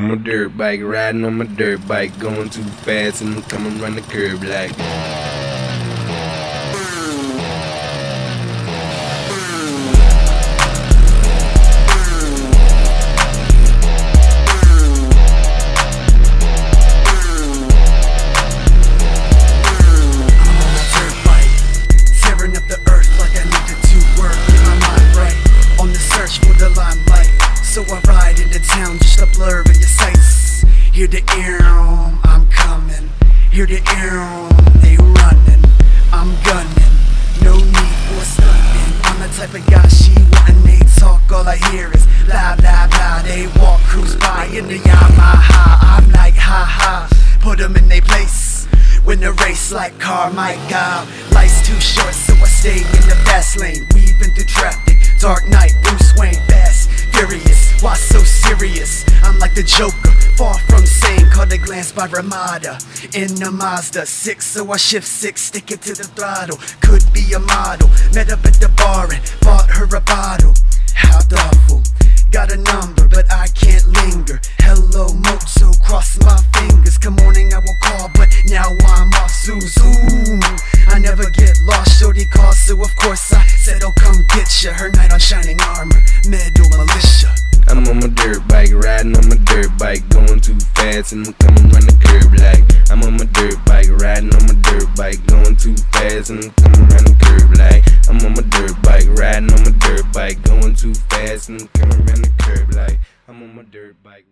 on my dirt bike, riding on my dirt bike, going too fast and I'm coming run the curb like. The ear, I'm coming. Hear the ear, they running. I'm gunning, no need for stunting. I'm the type of guy she wantin'. They talk, all I hear is blah blah blah. They walk, cruise by in the Yamaha. I'm like ha ha, put 'em in their place. When the race like Carmichael Life's too short so I stay in the fast lane Weaving through traffic, dark night, Bruce Wayne Fast, furious, why I'm like the Joker, far from sane Caught a glance by Ramada In a Mazda 6 So I shift 6, stick it to the throttle Could be a model, met up at the bar and bought her a bottle How thoughtful Got a number, but I can't linger. Hello, Moto, cross my fingers. Come morning, I will call, but now I'm off Zoom. Zoom. I never get lost, shorty call, so of course I said, Oh, come get ya. Her knight on shining armor, Metal Mulisha. I'm on my dirt bike, riding on my dirt bike, going too fast and I'm coming run the curb like. I'm on my dirt bike, riding on my dirt bike, going too fast and I'm coming run the curb like. I'm on my dirt bike, riding on my dirt bike, going too fast and I'm coming run the curb like. I'm on my dirt bike.